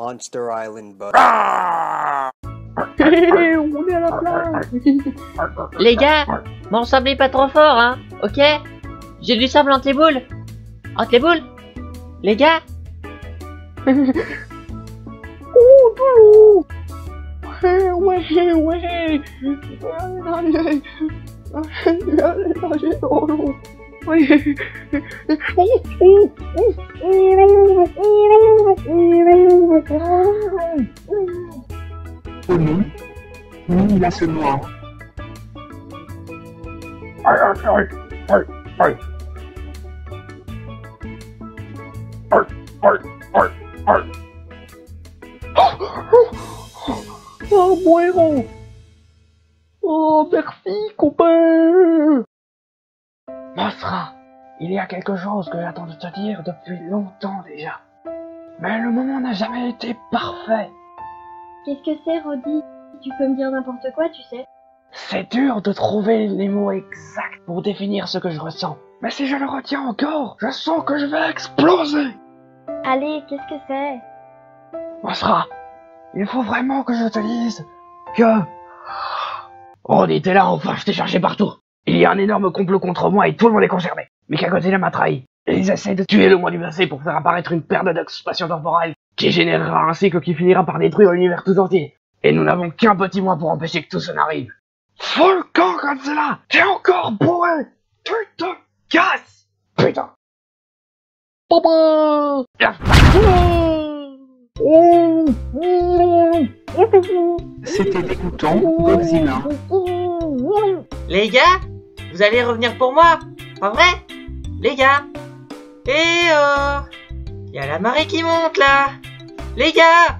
Monster Island Bug. on est à la plage Les gars, mon sable est pas trop fort, hein, ok? J'ai du sable entre les boules. Entre les boules Les gars Oh, de l'eau Ouais, ouais, ouais Allez, allez, nager dans l'eau. Oh, oh, oh, Oh aïe, aïe, aïe. Aïe, aïe, aïe, aïe. Oh, mon héros Oh, merci, copain Masra, il y a quelque chose que j'attends de te dire depuis longtemps déjà. Mais le moment n'a jamais été parfait. Qu'est-ce que c'est, Roddy Tu peux me dire n'importe quoi, tu sais. C'est dur de trouver les mots exacts pour définir ce que je ressens. Mais si je le retiens encore, je sens que je vais exploser Allez, qu'est-ce que c'est? Masra, il faut vraiment que je te dise que... Oh, était là, enfin, je t'ai cherché partout. Il y a un énorme complot contre moi et tout le monde est concerné. Mikagodzilla m'a trahi. Et ils essaient de tuer le moi du passé pour faire apparaître une paire de ducks spatio-temporels qui générera un cycle qui finira par détruire l'univers tout entier. Et nous n'avons qu'un petit mois pour empêcher que tout ça n'arrive. Volcan Godzilla, t'es encore bourré Tu te casses Putain Papa C'était dégoûtant, Godzilla. Les gars Vous allez revenir pour moi Pas vrai? Les gars Eh oh Y a la marée qui monte là. Les gars